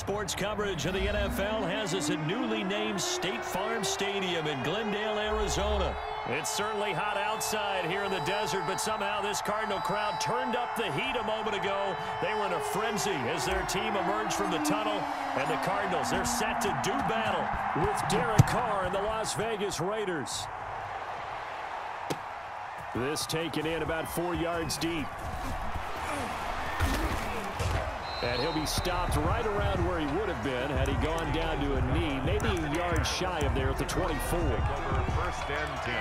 Sports coverage of the NFL has us at newly named State Farm Stadium in Glendale, Arizona. It's certainly hot outside here in the desert, but somehow this Cardinal crowd turned up the heat a moment ago. They were in a frenzy as their team emerged from the tunnel, and the Cardinals, they're set to do battle with Derek Carr and the Las Vegas Raiders. This taken in about four yards deep. And he'll be stopped right around where he would have been had he gone down to a knee, maybe a yard shy of there at the 24. First and 10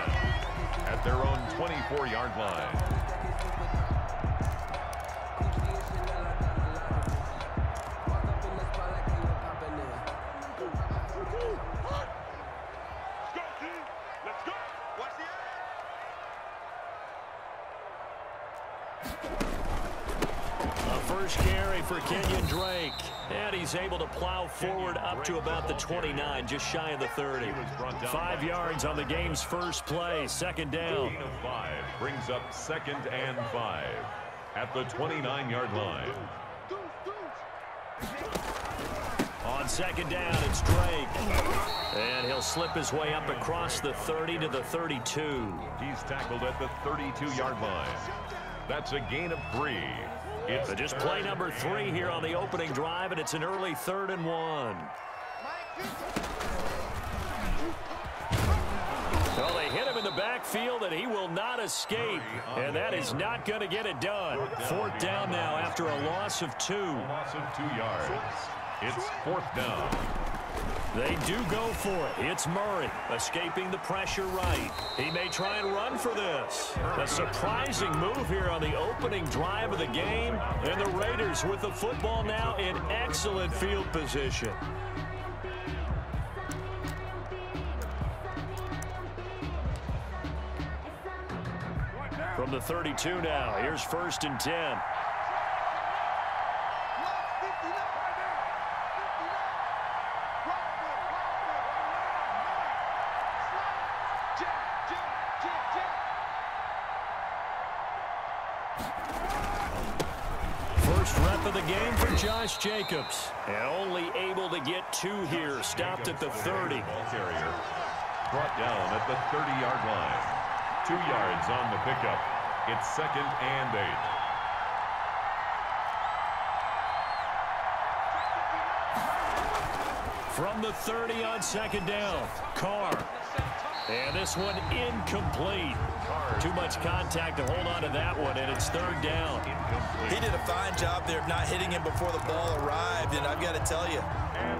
at their own 24-yard line. For Kenyon Drake. And he's able to plow forward up to about the 29, just shy of the 30. Five yards on the game's first play, second down. five brings up second and five at the 29-yard line. On second down, it's Drake. And he'll slip his way up across the 30 to the 32. He's tackled at the 32-yard line. That's a gain of three. Just play number three here on the opening drive, and it's an early third and one. Well, they hit him in the backfield, and he will not escape. And that is not going to get it done. Fourth down now after a loss of two. Loss of two yards. It's fourth down. They do go for it. It's Murray escaping the pressure right. He may try and run for this. A surprising move here on the opening drive of the game. And the Raiders with the football now in excellent field position. From the 32 now, here's first and 10. Josh Jacobs. And only able to get two here. Stopped at the 30. Carrier brought down at the 30-yard line. Two yards on the pickup. It's second and eight. From the 30 on second down, Carr. And this one incomplete. Too much contact to hold on to that one, and it's third down. He did a fine job there of not hitting him before the ball arrived, and I've got to tell you,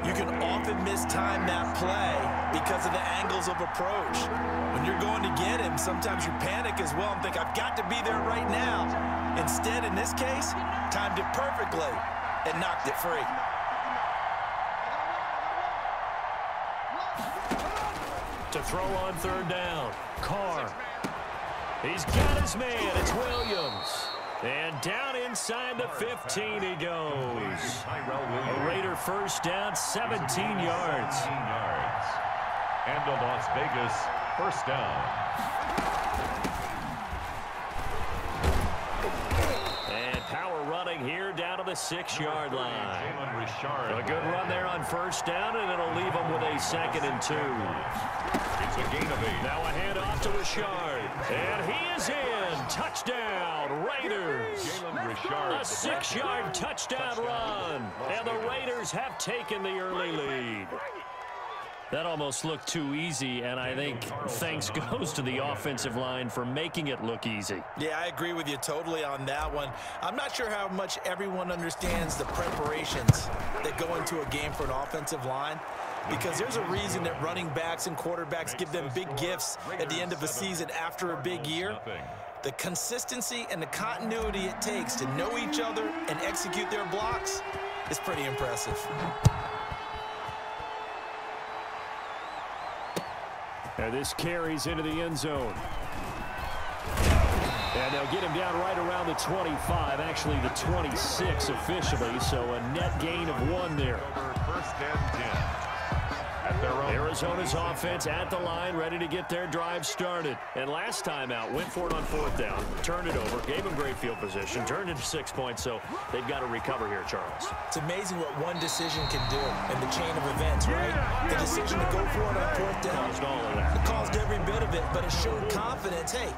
you can often mistime that play because of the angles of approach. When you're going to get him, sometimes you panic as well and think, I've got to be there right now. Instead, in this case, timed it perfectly and knocked it free. To throw on third down, Carr. He's got his man. It's Williams. And down inside the 15 he goes. A Raider first down, 17 yards. And a Las Vegas first down. And power running here down to the six-yard line. A good run there on first down, and it'll leave them with a second and two. It's a gain of eight. Now a handoff to Richard. And he is in. Touchdown, Raiders. A six-yard touchdown run. And the Raiders have taken the early lead. That almost looked too easy, and I think thanks goes to the offensive line for making it look easy. Yeah, I agree with you totally on that one. I'm not sure how much everyone understands the preparations that go into a game for an offensive line because there's a reason that running backs and quarterbacks give them big gifts at the end of a season after a big year. The consistency and the continuity it takes to know each other and execute their blocks is pretty impressive. And this carries into the end zone. And they'll get him down right around the 25, actually the 26 officially, so a net gain of one there. First and 10 Arizona's offense at the line, ready to get their drive started. And last time out, went for it on fourth down, turned it over, gave them great field position, turned into six points, so they've got to recover here, Charles. It's amazing what one decision can do in the chain of events, right? The decision to go for it on fourth down. Caused all of that. It caused every bit of it, but it showed confidence. Hey,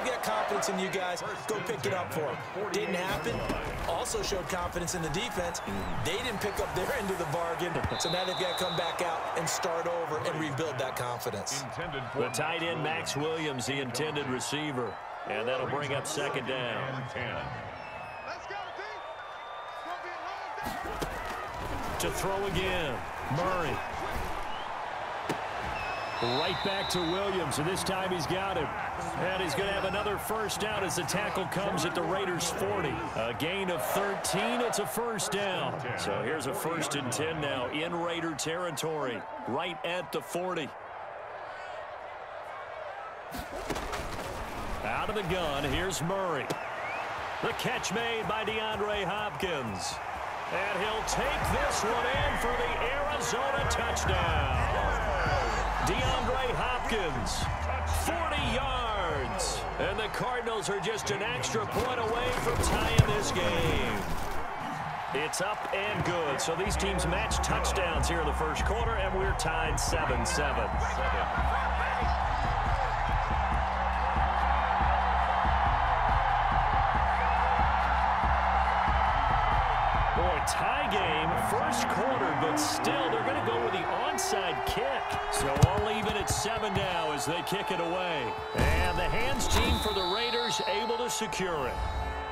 I've got confidence in you guys. Go pick it up for them. Didn't happen. Also showed confidence in the defense. They didn't pick up their end of the bargain, so now they've got to come back out and start over and rebuild that confidence. The tight end, Maxx Williams, the intended receiver. And that'll bring up second down. To throw again, Murray. Right back to Williams, and this time he's got him. And he's going to have another first down as the tackle comes at the Raiders' 40. A gain of 13, it's a first down. So here's a first and 10 now in Raider territory, right at the 40. Out of the gun, here's Murray. The catch made by DeAndre Hopkins. And he'll take this one in for the Arizona touchdown. DeAndre Hopkins, 40 yards. And the Cardinals are just an extra point away from tying this game. It's up and good. So these teams match touchdowns here in the first quarter, and we're tied 7-7. Game, first quarter, but still they're going to go with the onside kick. So all even at seven now as they kick it away. And the hands team for the Raiders able to secure it.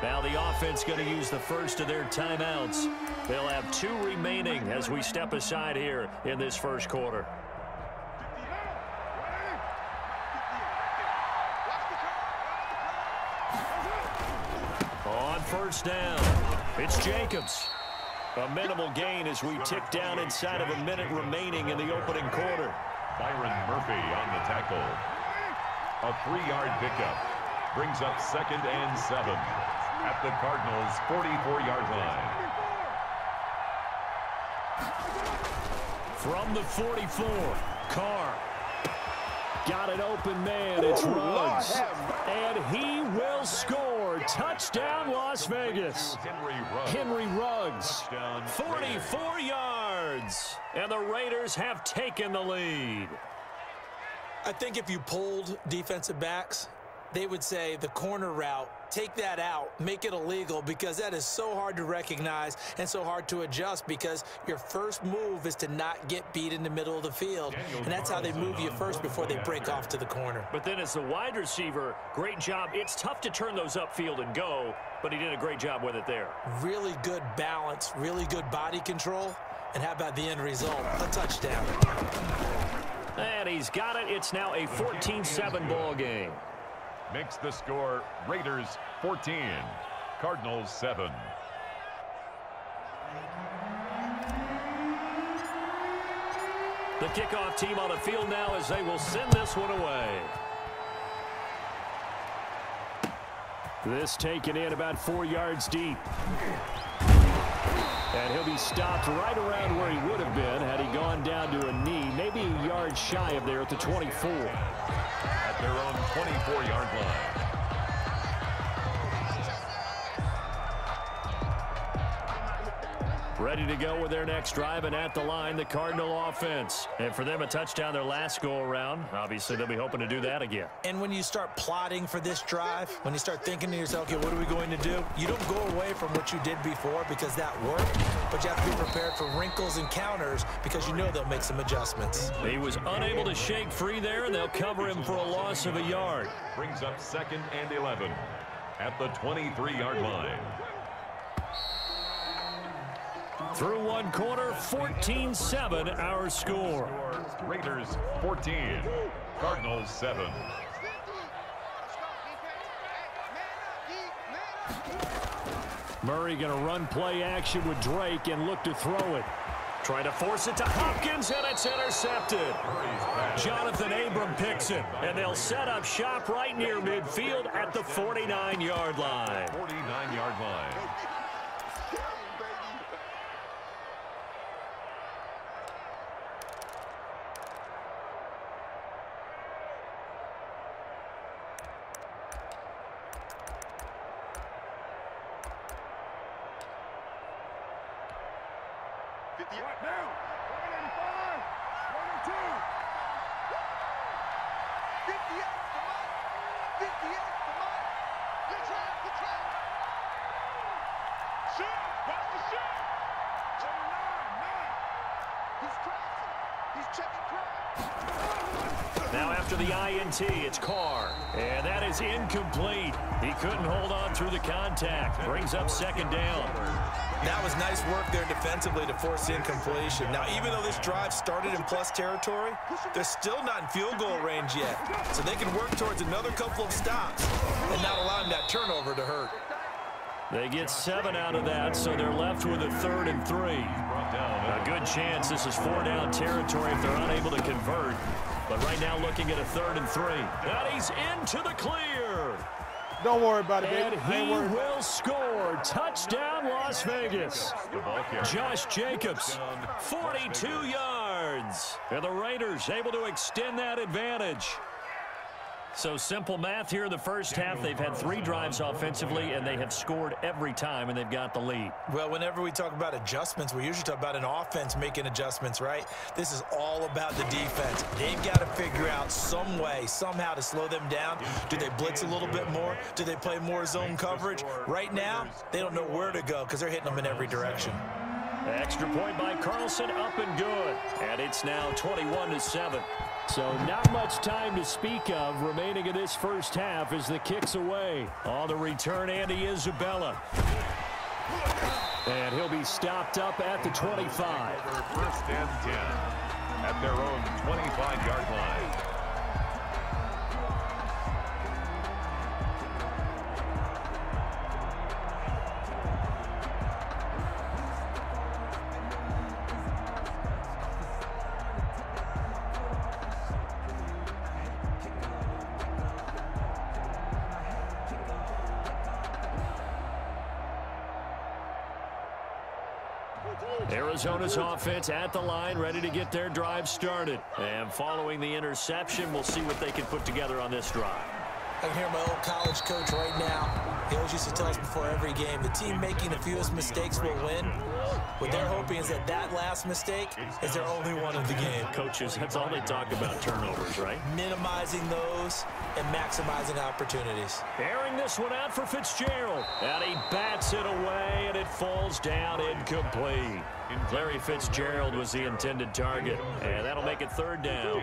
Now the offense going to use the first of their timeouts. They'll have two remaining as we step aside here in this first quarter. On first down, it's Jacobs. A minimal gain as we tick down inside of a minute remaining in the opening quarter. Byron Murphy on the tackle. A three-yard pickup brings up second and seven at the Cardinals' 44-yard line. From the 44, Carr. Got an open man. It's oh, Ruggs. And he will score. Touchdown, Las Vegas. Henry Ruggs. 44 yards. And the Raiders have taken the lead. I think if you pulled defensive backs, they would say the corner route, take that out, make it illegal because that is so hard to recognize and so hard to adjust because your first move is to not get beat in the middle of the field. And that's how they move you first before they break off to the corner. But then as the wide receiver, great job. It's tough to turn those upfield and go, but he did a great job with it there. Really good balance, really good body control. And how about the end result? A touchdown. And he's got it. It's now a 14-7 ball game makes the score Raiders 14, Cardinals 7. The kickoff team on the field now as they will send this one away. This taken in about four yards deep. And he'll be stopped right around where he would have been had he gone down to a knee, maybe a yard shy of there at the 24 At their own 24-yard line. Ready to go with their next drive and at the line, the Cardinal offense. And for them, a touchdown their last go-around. Obviously, they'll be hoping to do that again. And when you start plotting for this drive, when you start thinking to yourself, okay, what are we going to do? You don't go away from what you did before because that worked, but you have to be prepared for wrinkles and counters because you know they'll make some adjustments. He was unable to shake free there, and they'll cover him for a loss of a yard. Brings up second and 11 at the 23-yard line. Through one quarter, 14-7 our score. Raiders 14, Cardinals 7. Murray going to run play action with Drake and look to throw it. Trying to force it to Hopkins, and it's intercepted. Jonathan Abram picks it, and they'll set up shop right near midfield at the 49-yard line. 49-yard line. The INT, it's Carr. And that is incomplete. He couldn't hold on through the contact. Brings up second down. That was nice work there defensively to force incompletion. Now, even though this drive started in plus territory, they're still not in field goal range yet. So they can work towards another couple of stops and not allowing that turnover to hurt. They get seven out of that, so they're left with a third and three. A good chance this is four down territory if they're unable to convert. But right now looking at a third and three. And he's into the clear. Don't worry about it, And baby. he will score. Touchdown, Las Vegas. Josh Jacobs, 42 yards. And the Raiders able to extend that advantage. So simple math here in the first half. They've had three drives offensively, and they have scored every time, and they've got the lead. Well, whenever we talk about adjustments, we usually talk about an offense making adjustments, right? This is all about the defense. They've got to figure out some way, somehow to slow them down. Do they blitz a little bit more? Do they play more zone coverage? Right now, they don't know where to go because they're hitting them in every direction. Extra point by Carlson, up and good. And it's now 21 to 7. So not much time to speak of remaining in this first half as the kicks away. On the return, Andy Isabella. And he'll be stopped up at the 25. First and 10 at their own 25-yard line. Offense at the line, ready to get their drive started. And following the interception, we'll see what they can put together on this drive. I can hear my old college coach right now. Always used to tell us before every game, the team making the fewest mistakes will win. What they're hoping is that that last mistake is their only one of the game. Coaches, that's all they talk about, turnovers, right? Minimizing those and maximizing opportunities. Airing this one out for Fitzgerald. And he bats it away, and it falls down incomplete. Larry Fitzgerald was the intended target, and that'll make it third down.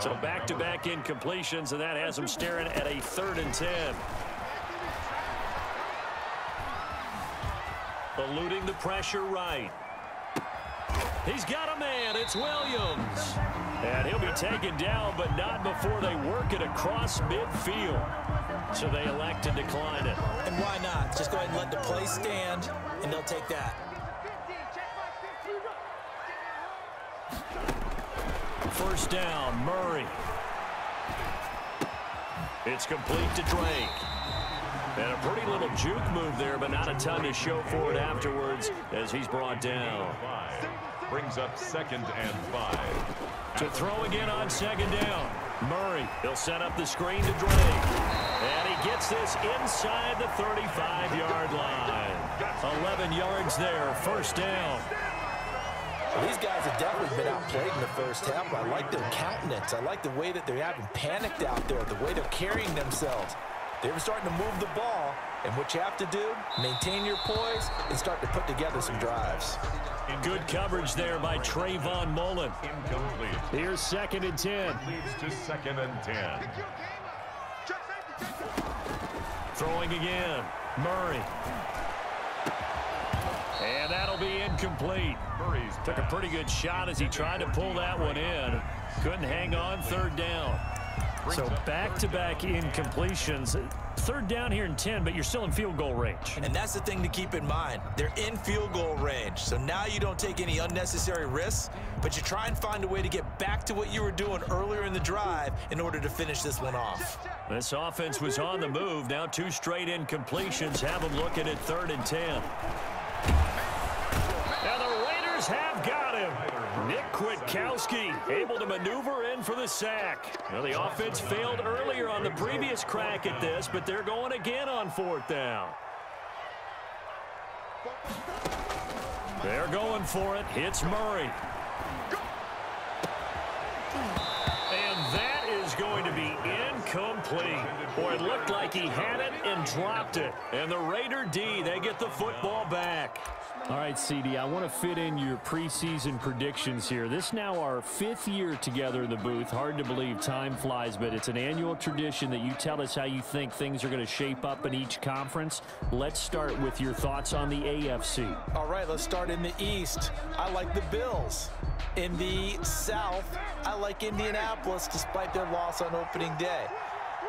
So back-to-back incompletions, and that has them staring at a third and ten. Eluding the pressure right. He's got a man. It's Williams. And he'll be taken down, but not before they work it across midfield. So they elect to decline it. And why not? Just go ahead and let the play stand, and they'll take that. First down, Murray. It's complete to Drake. And a pretty little juke move there, but not a ton to show for it afterwards as he's brought down. Five. Brings up second and five. To throw again on second down. Murray, he'll set up the screen to Drake. And he gets this inside the 35-yard line. 11 yards there, first down. Well, these guys have definitely been outplayed in the first half. I like their countenance. I like the way that they're having panicked out there, the way they're carrying themselves. They're starting to move the ball, and what you have to do, maintain your poise and start to put together some drives. Good coverage there by Trayvon Mullen. Incomplete. Here's second and 10. Leads to second and 10. Throwing again. Murray. And that'll be incomplete. Murray's Took a pretty good shot as he tried to pull that one in. Couldn't hang on third down. So back-to-back incompletions. Third down here in 10, but you're still in field goal range. And that's the thing to keep in mind. They're in field goal range. So now you don't take any unnecessary risks, but you try and find a way to get back to what you were doing earlier in the drive in order to finish this one off. This offense was on the move. Now two straight incompletions have them looking at third and 10. Now the Raiders have got him. Nick Kwiatkowski able to maneuver in for the sack. Well, the offense failed earlier on the previous crack at this, but they're going again on fourth down. They're going for it. Hits Murray. And that is going to be incomplete. Boy, it looked like he had it and dropped it. And the Raider D, they get the football back. All right, CD, I want to fit in your preseason predictions here. This now our fifth year together in the booth. Hard to believe time flies, but it's an annual tradition that you tell us how you think things are going to shape up in each conference. Let's start with your thoughts on the AFC. All right, let's start in the East. I like the Bills. In the South, I like Indianapolis despite their loss on opening day.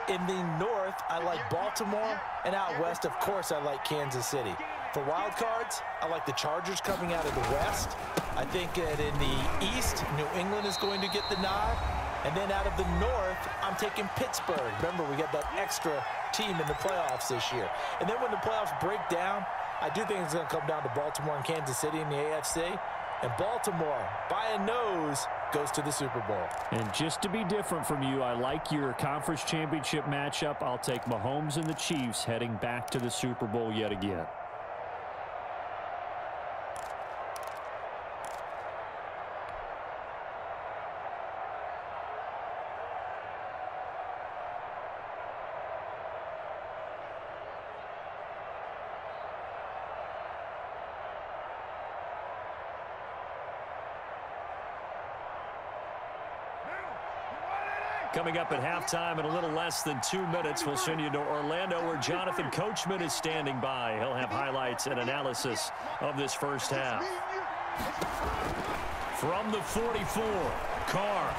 In the North, I like Baltimore. And out West, of course, I like Kansas City. For wild cards, I like the Chargers coming out of the West. I think that in the East, New England is going to get the nod. And then out of the North, I'm taking Pittsburgh. Remember, we got that extra team in the playoffs this year. And then when the playoffs break down, I do think it's going to come down to Baltimore and Kansas City in the AFC. And Baltimore, by a nose, goes to the Super Bowl. And just to be different from you, I like your conference championship matchup. I'll take Mahomes and the Chiefs heading back to the Super Bowl yet again. Coming up at halftime in a little less than two minutes, we'll send you to Orlando where Jonathan Coachman is standing by. He'll have highlights and analysis of this first half. From the 44, Carr.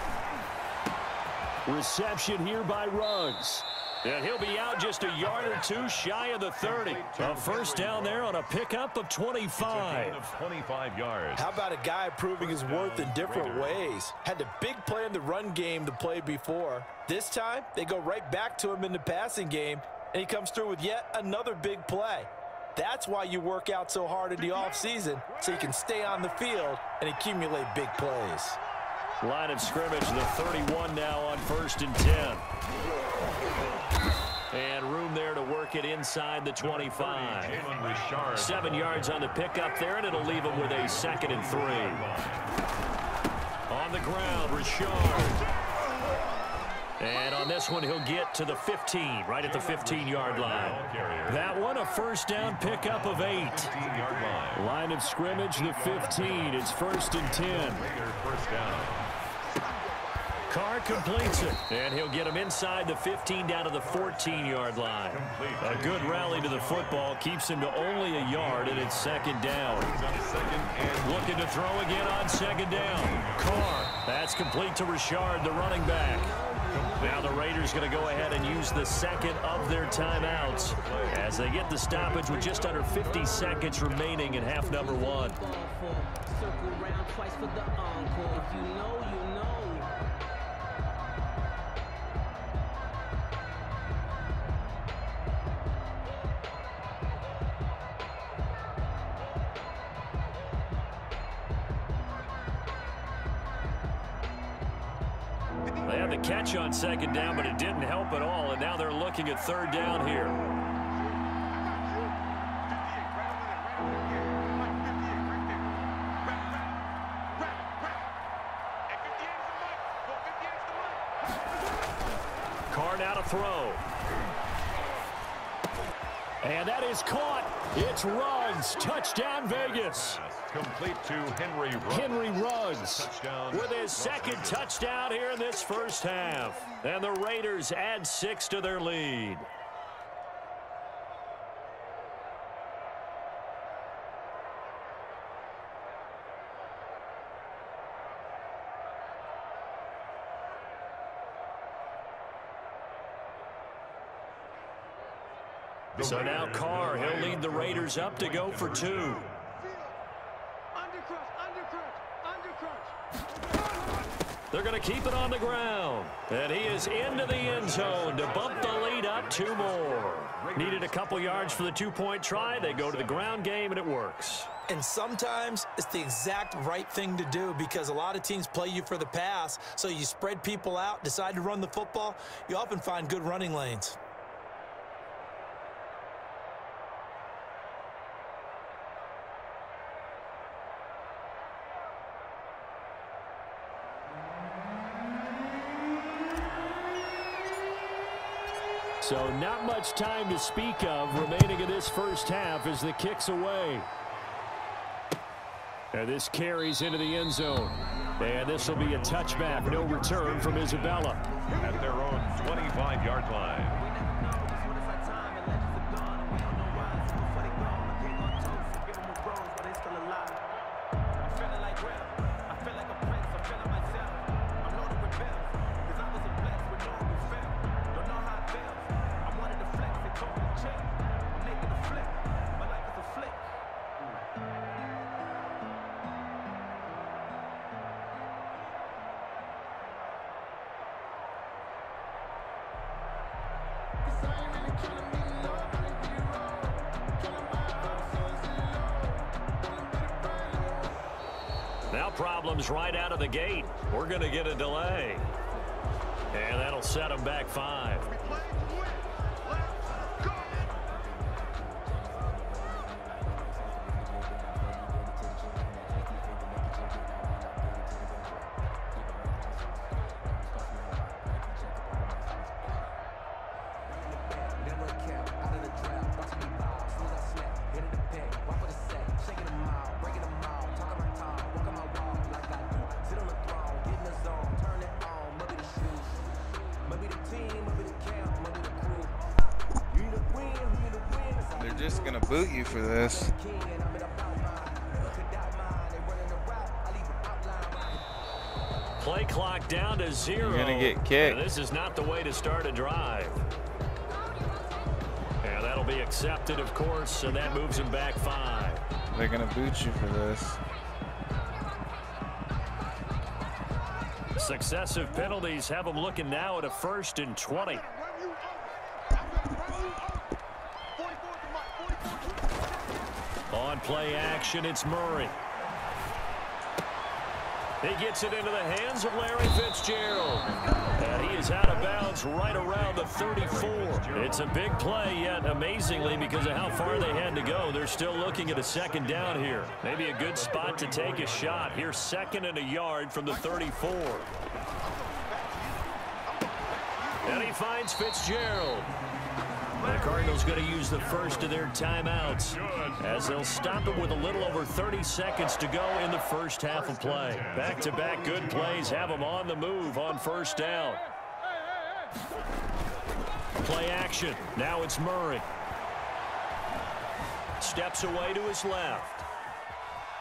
Reception here by Ruggs. And he'll be out just a yard or two shy of the 30. A first down there on a pickup of 25. Of 25 yards. How about a guy proving his worth in different ways? Had the big play in the run game to play before. This time, they go right back to him in the passing game, and he comes through with yet another big play. That's why you work out so hard in the offseason, so you can stay on the field and accumulate big plays. Line of scrimmage, the 31 now on first and 10. And room there to work it inside the 25. Seven yards on the pickup there, and it'll leave him with a second and three. On the ground, Richard. And on this one, he'll get to the 15, right at the 15-yard line. That one, a first down pickup of eight. Line of scrimmage, the 15. It's first and 10. First down. Carr completes it, and he'll get him inside the 15 down to the 14-yard line. A good rally to the football keeps him to only a yard, and it's second down. Looking to throw again on second down. Carr, that's complete to Richard, the running back. Now the Raiders going to go ahead and use the second of their timeouts as they get the stoppage with just under 50 seconds remaining in half number one. The catch on second down, but it didn't help at all, and now they're looking at third down here. Carr now to throw. And that is caught. It's Ruggs. Touchdown, Vegas. Uh, complete to Henry Ruggs. Henry Ruggs Touchdown. with his second touchdown here in this first half. And the Raiders add six to their lead. So now Carr, he'll lead the Raiders up to go for two. They're going to keep it on the ground. And he is into the end zone to bump the lead up two more. Needed a couple yards for the two-point try. They go to the ground game, and it works. And sometimes it's the exact right thing to do because a lot of teams play you for the pass. So you spread people out, decide to run the football. You often find good running lanes. So not much time to speak of remaining in this first half as the kick's away. And this carries into the end zone. And this will be a touchback. No return from Isabella. At their own 25-yard line. Now problems right out of the gate. We're going to get a delay. And that'll set them back five. Just gonna boot you for this. Play clock down to 0 You're gonna get kicked. This is not the way to start a drive. And that'll be accepted, of course, and that moves him back five. They're gonna boot you for this. Successive penalties have them looking now at a first and 20. On play action, it's Murray. He gets it into the hands of Larry Fitzgerald. And he is out of bounds right around the 34. It's a big play, yet amazingly, because of how far they had to go, they're still looking at a second down here. Maybe a good spot to take a shot. Here, second and a yard from the 34. And he finds Fitzgerald. The Cardinals going to use the first of their timeouts as they'll stop it with a little over 30 seconds to go in the first half of play. Back-to-back -back good plays have them on the move on first down. Play action. Now it's Murray. Steps away to his left.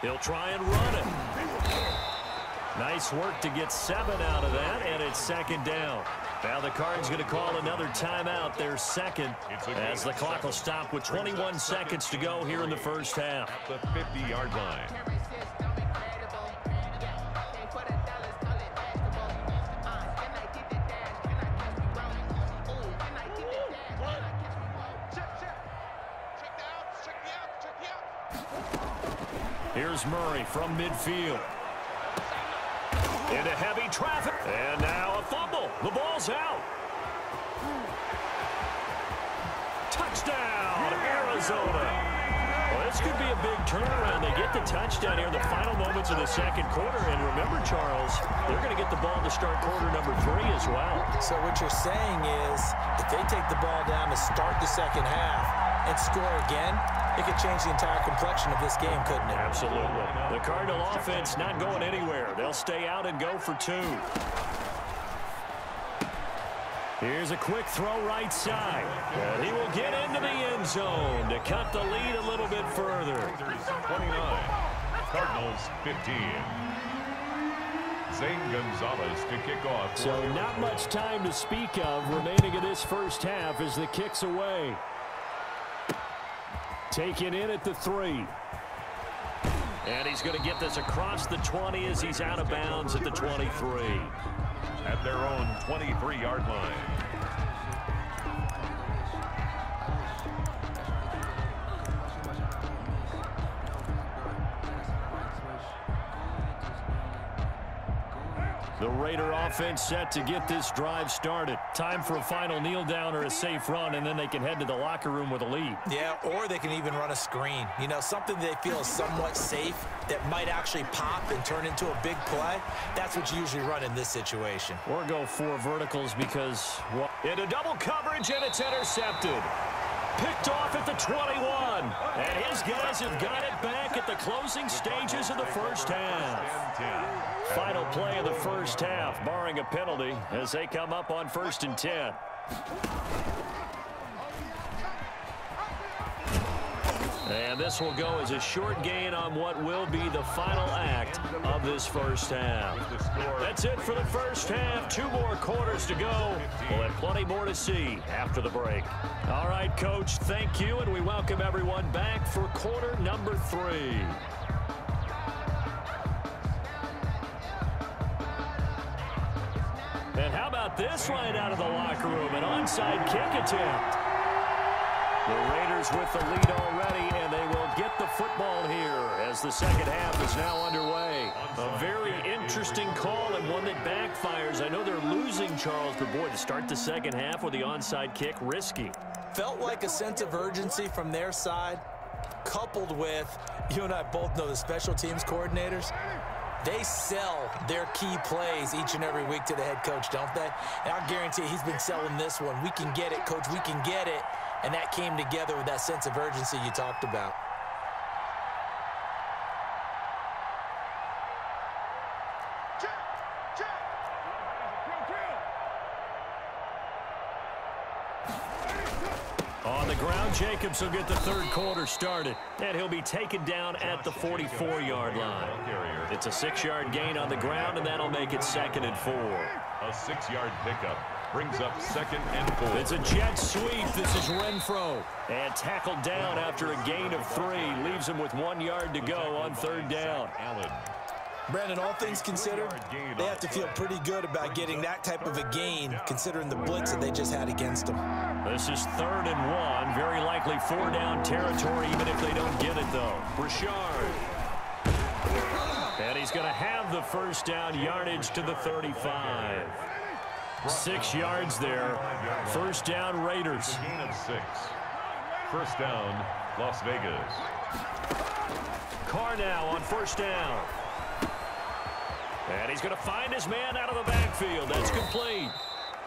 He'll try and run it. Nice work to get seven out of that, and it's second down. Now the Cards going to call another timeout, their second, as the clock will stop with 21 seconds to go here in the first half. The 50-yard line. Here's Murray from midfield. Into heavy traffic. And now fumble. The ball's out. Touchdown, Arizona. Well, this could be a big turnaround. They get the touchdown here in the final moments of the second quarter. And remember, Charles, they're going to get the ball to start quarter number three as well. So what you're saying is if they take the ball down to start the second half and score again, it could change the entire complexion of this game, couldn't it? Absolutely. The Cardinal offense not going anywhere. They'll stay out and go for two. Here's a quick throw right side. And he will get into the end zone to cut the lead a little bit further. 29. Cardinals 15. Zane Gonzalez to kick off. So not much time to speak of remaining in this first half as the kick's away. Taken in at the three. And he's going to get this across the 20 as he's out of bounds at the 23. At their own 23-yard line. Offense set to get this drive started. Time for a final kneel down or a safe run, and then they can head to the locker room with a lead. Yeah, or they can even run a screen. You know, something they feel is somewhat safe that might actually pop and turn into a big play. That's what you usually run in this situation. Or go four verticals because into double coverage, and it's intercepted. Picked off at the 21. And his guys have got it back at the closing stages of the first half. Final play of the first half, barring a penalty, as they come up on first and 10. And this will go as a short gain on what will be the final act of this first half. That's it for the first half. Two more quarters to go. We'll have plenty more to see after the break. All right, Coach, thank you, and we welcome everyone back for quarter number three. And how about this right out of the locker room? An onside kick attempt. The Raiders with the lead already, and they will get the football here as the second half is now underway. A very interesting call and one that backfires. I know they're losing, Charles, but boy, to start the second half with the onside kick, risky. Felt like a sense of urgency from their side, coupled with, you and I both know the special teams coordinators, they sell their key plays each and every week to the head coach, don't they? And I guarantee he's been selling this one. We can get it, coach. We can get it. And that came together with that sense of urgency you talked about. On the ground, Jacobs will get the third quarter started, and he'll be taken down at the 44-yard line. It's a six-yard gain on the ground, and that'll make it second and four. A six-yard pickup brings up second and four. It's a jet sweep. This is Renfrow. And tackled down after a gain of three. Leaves him with one yard to go on third down. Allen. Brandon, all things considered, they have to feel pretty good about getting that type of a gain, considering the blitz that they just had against them. This is third and one. Very likely four down territory, even if they don't get it, though. Richard. And he's going to have the first down yardage to the 35. Six yards there. First down, Raiders. Gain of six. First down, Las Vegas. Carr now on first down. And he's going to find his man out of the backfield. That's complete.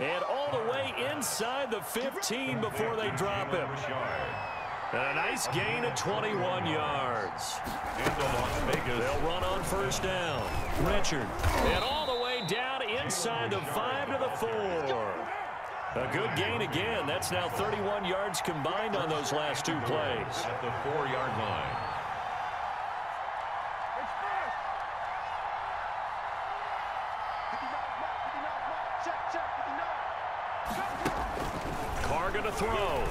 And all the way inside the 15 before they drop him. A nice gain of 21 yards. Into Las Vegas. They'll run on first down. Richard. And all the way down inside the 5 to the 4. A good gain again. That's now 31 yards combined on those last two plays. At the four-yard line. Carr going to throw.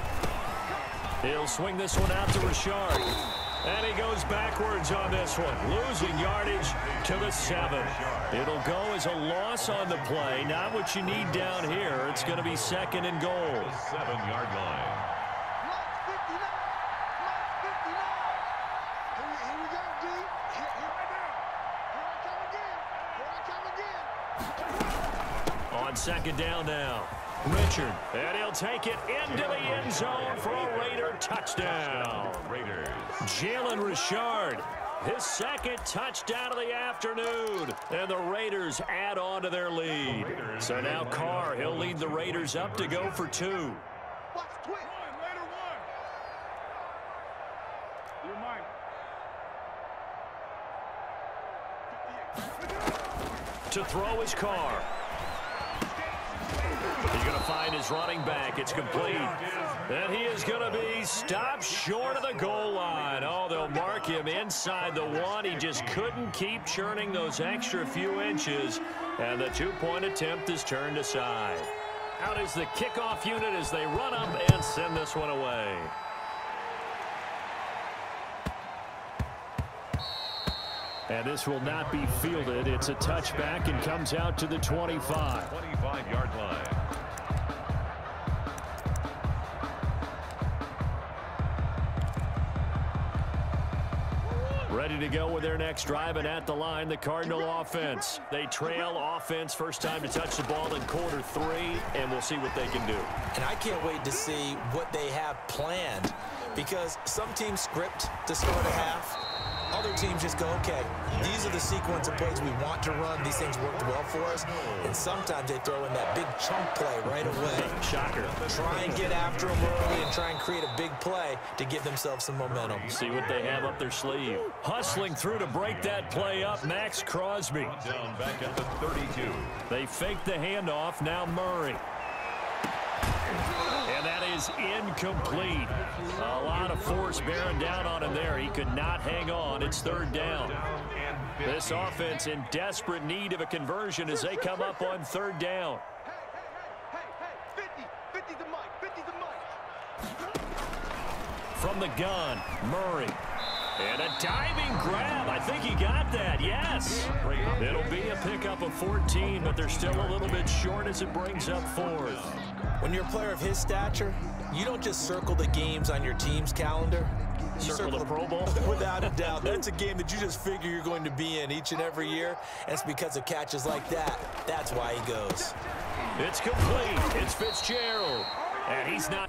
He'll swing this one out to Richard. And he goes backwards on this one, losing yardage to the seven. It'll go as a loss on the play. Not what you need down here. It's going to be second and goal. Seven-yard line. On second down now. Richard. And he'll take it into the end zone for a Raider touchdown. Raiders. Jalen Richard. His second touchdown of the afternoon. And the Raiders add on to their lead. So now Carr, he'll lead the Raiders up to go for two. To throw his car. His running back. It's complete. And he is going to be stopped short of the goal line. Oh, they'll mark him inside the one. He just couldn't keep churning those extra few inches. And the two-point attempt is turned aside. Out is the kickoff unit as they run up and send this one away. And this will not be fielded. It's a touchback and comes out to the 25. 25-yard line. To go with their next drive, and at the line, the Cardinal offense. They trail offense, first time to touch the ball in quarter three, and we'll see what they can do. And I can't wait to see what they have planned because some teams script to start a half. Other teams just go, okay, these are the sequence of plays we want to run. These things worked well for us. And sometimes they throw in that big chunk play right away. Shocker. Try and get after them early and try and create a big play to give themselves some momentum. See what they have up their sleeve. Hustling through to break that play up, Maxx Crosby. Down back at the 32. They fake the handoff. Now Murray. And that is incomplete. A lot of force bearing down on him there. He could not hang on. It's third down. This offense in desperate need of a conversion as they come up on third down. From the gun, Murray. And a diving grab. I think he got that. Yes. It'll be a pickup of 14, but they're still a little bit short as it brings up fourth. When you're a player of his stature, you don't just circle the games on your team's calendar. You Circle the Pro Bowl? Without a doubt. That's a game that you just figure you're going to be in each and every year. And it's because of catches like that. That's why he goes. It's complete. It's Fitzgerald. And he's not...